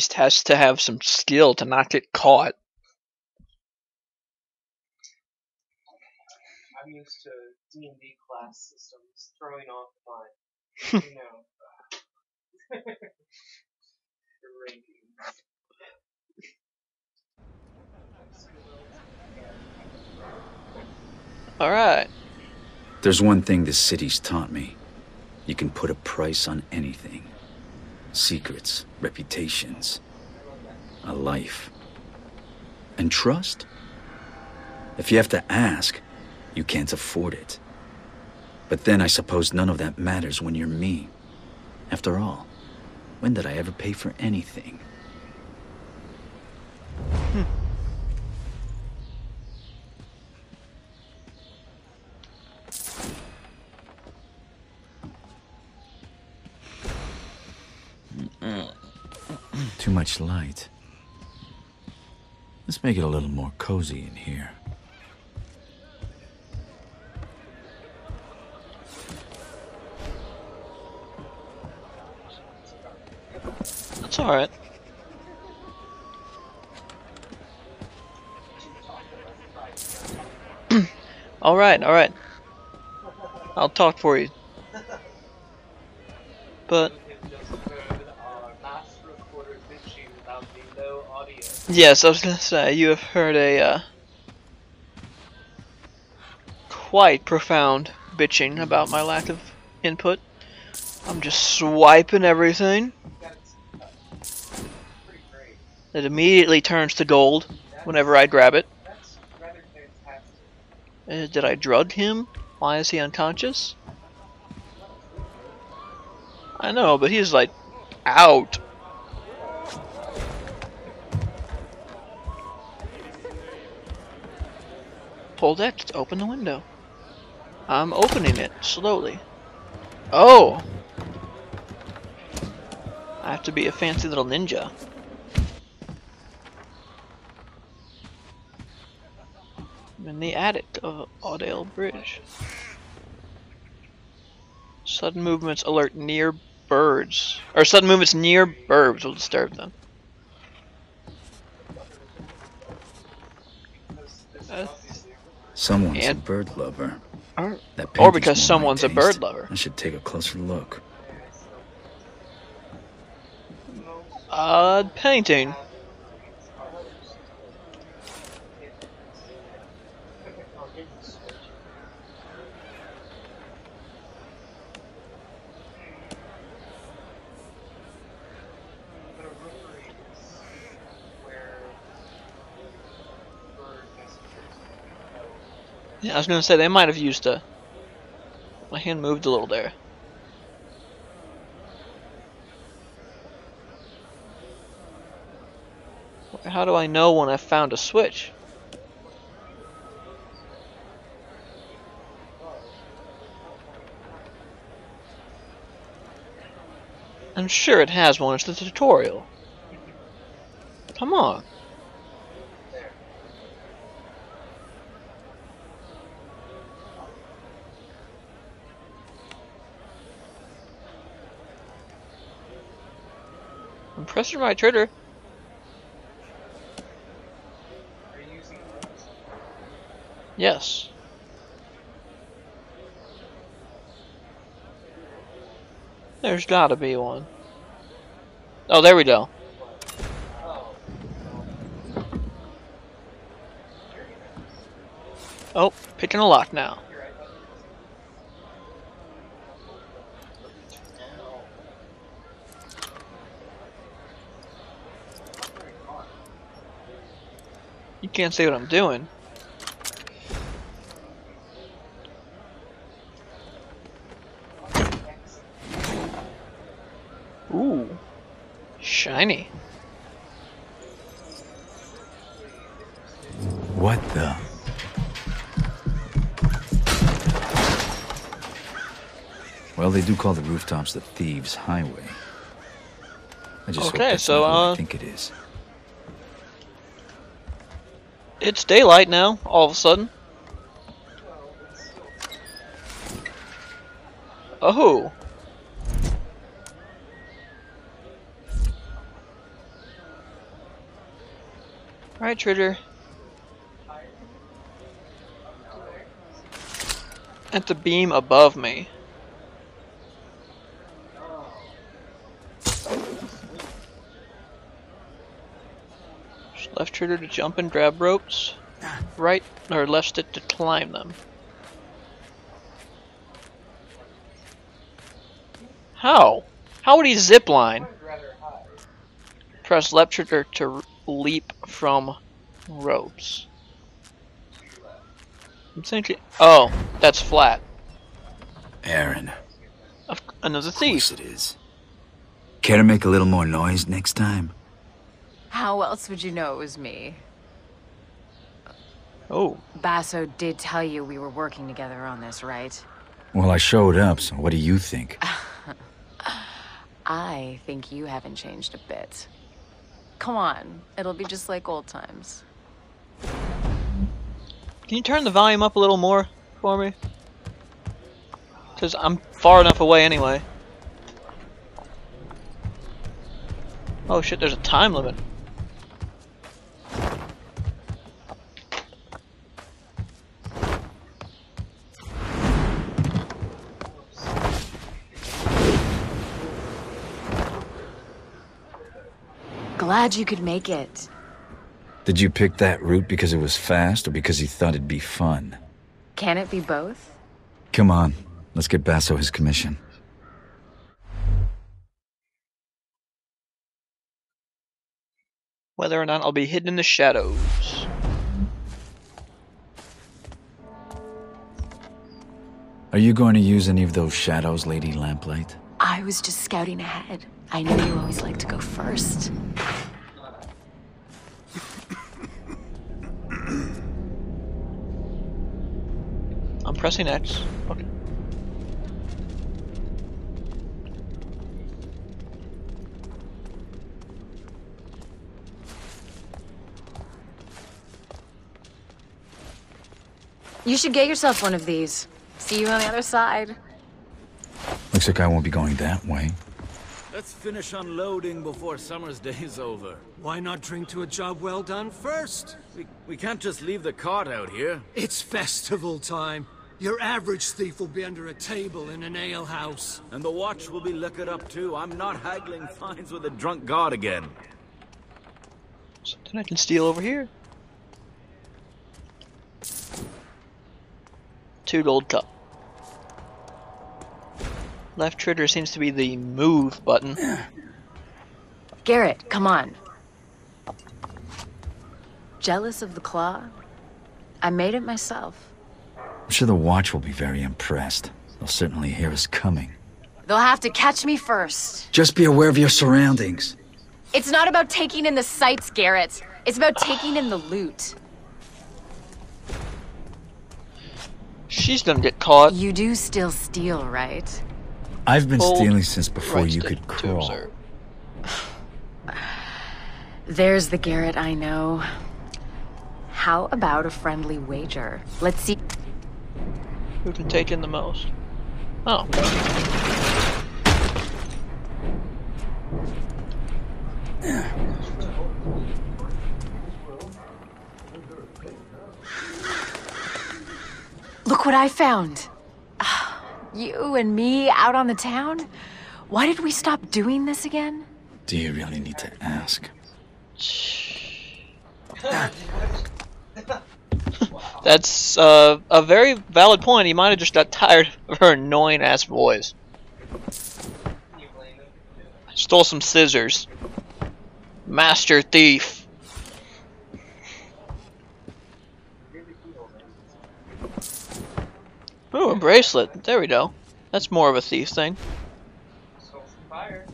least has to have some skill to not get caught. I'm used to D and D class systems throwing off my, you know, uh, ranking. Alright. There's one thing this city's taught me. You can put a price on anything. Secrets, reputations, a life. And trust? If you have to ask, you can't afford it. But then I suppose none of that matters when you're me. After all, when did I ever pay for anything? Much light. Let's make it a little more cozy in here. That's alright. alright, alright. I'll talk for you. But, Just heard our last recorder bitching low audio. yes, I was gonna say, you have heard a, uh, quite profound bitching about my lack of input. I'm just swiping everything. It immediately turns to gold whenever I grab it. Uh, did I drug him? Why is he unconscious? I know, but he's like out. Hold X to open the window. I'm opening it slowly. Oh! I have to be a fancy little ninja. I'm in the attic of Auldale Bridge. Sudden movements alert near birds. Or sudden movements near birds will disturb them. This, this Uh, is Someone's a And- bird lover. Or, That or because someone's a bird lover. I should take a closer look. Odd painting. But a rookery is where bird messengers go. Yeah, I was gonna say they might have used a. My hand moved a little there. How do I know when I found a switch? I'm sure it has one. It's the tutorial. Come on. I'm my trigger. Yes. There's gotta be one. Oh, there we go. Oh, picking a lock now. Here, I thought You can't see what I'm doing. Ooh. Shiny. What the? Well, they do call the rooftops the Thieves' Highway. I just hope Okay, that's so, not who I uh, think it is. It's daylight now, all of a sudden. Oh! Alright, Trigger. At the beam above me. Left trigger to jump and grab ropes. Right or left stick to climb them. How? How would he zip line? I'd rather high. Press left trigger to leap from ropes. I'm thinking. Oh, that's flat. Erin. Of, another Of thief. course it is. Care to make a little more noise next time? How else would you know it was me? Oh, Basso did tell you we were working together on this, right? Well, I showed up, so what do you think? I think you haven't changed a bit. Come on, it'll be just like old times. can you turn the volume up a little more for me? Cause I'm far enough away anyway. Oh shit, there's a time limit. Glad you could make it. Did you pick that route because it was fast or because you thought it'd be fun? Can it be both? Come on, let's get Basso his commission. Whether or not I'll be hidden in the shadows. Are you going to use any of those shadows, Lady Lamplight? I was just scouting ahead. I know you always like to go first. I'm pressing X. Okay. You should get yourself one of these. See you on the other side. Looks like I won't be going that way. Let's finish unloading before summer's day is over. Why not drink to a job well done first? We, we can't just leave the cart out here. It's festival time. Your average thief will be under a table in an alehouse. And the watch will be liquored up too. I'm not haggling fines with a drunk guard again. Something I can steal over here. Two gold cup. Left trigger seems to be the move button. Garrett, come on. Jealous of the claw? I made it myself. I'm sure the watch will be very impressed. They'll certainly hear us coming. They'll have to catch me first. Just be aware of your surroundings. It's not about taking in the sights, Garrett. It's about taking in the loot. She's gonna get caught. You do still steal, right? I've been Hold stealing since before you could crawl. There's the Garrett I know. How about a friendly wager? Let's see. Who can take in the most? Oh. Look what I found. You and me out on the town? Why did we stop doing this again? Do you really need to ask? That's uh, a very valid point. He might have just got tired of her annoying ass voice. You blame him. Stole some scissors. Master thief. Ooh, a bracelet. There we go. That's more of a thief thing. Stole some fire.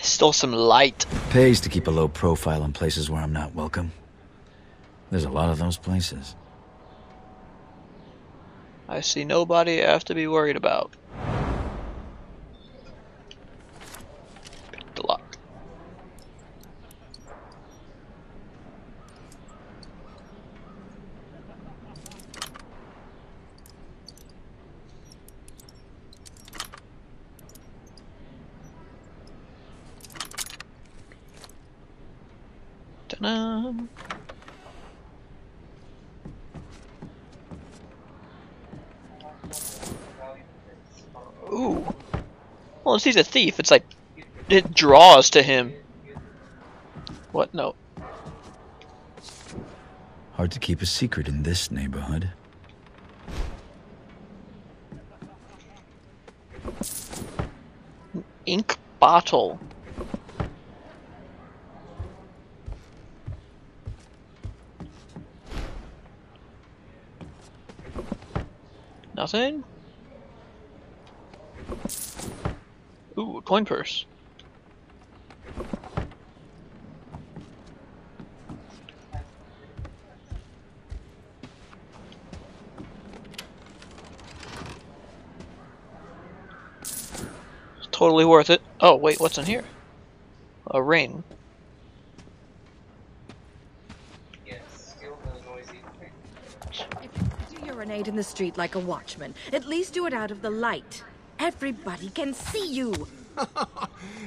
Stole some light. Pays to keep a low profile in places where I'm not welcome. There's a lot of those places. I see nobody I have to be worried about. Pick the lock. Na. Ooh. Well, if he's a thief, it's like it draws to him. What? No. Hard to keep a secret in this neighborhood. Ink bottle. Nothing? Ooh, a coin purse. Totally worth it. Oh, wait, what's in here? A ring. Yes, skill the noisy thing. If you urinate in the street like a watchman, at least do it out of the light. Everybody can see you.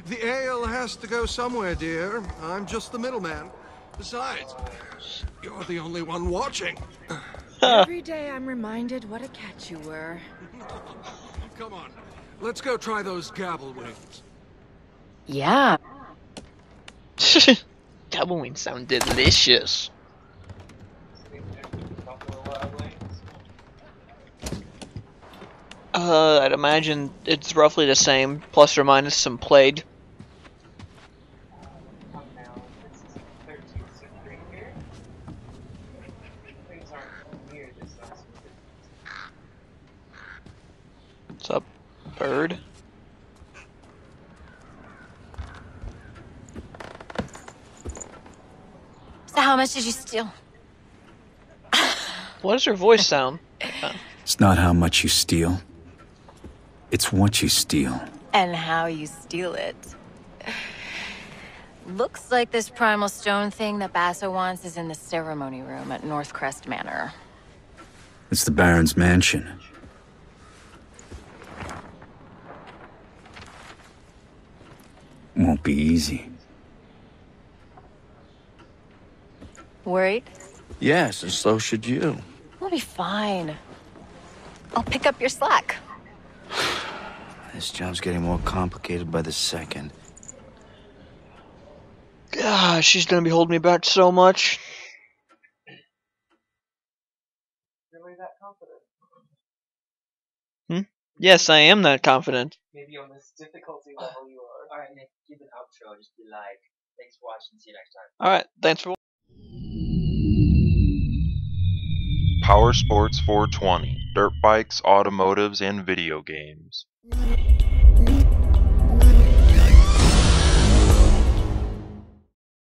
The ale has to go somewhere, dear. I'm just the middleman. Besides, you're the only one watching. Every day I'm reminded what a catch you were. Come on, let's go try those gabble wings. Yeah. Double wings sound delicious. Uh, I'd imagine it's roughly the same, plus or minus some plague. Come now, this is 13th century here. Things aren't near this nice. What's up, bird? So how much did you steal? What does her voice sound? It's not how much you steal, it's what you steal. And how you steal it. Looks like this primal stone thing that Basso wants is in the ceremony room at Northcrest Manor. It's the Baron's mansion. Won't be easy. Worried? Yes, and so should you. We'll be fine. I'll pick up your slack. This job's getting more complicated by the second. God, she's gonna be holding me back so much. Really that confident? Yes, I am that confident. Maybe on this difficulty level you are. Alright, Nick, give an outro. Just be like, thanks for watching. See you next time. Alright, thanks for Power Sports 420, dirt bikes, automotives, and video games. Yeah.